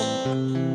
Música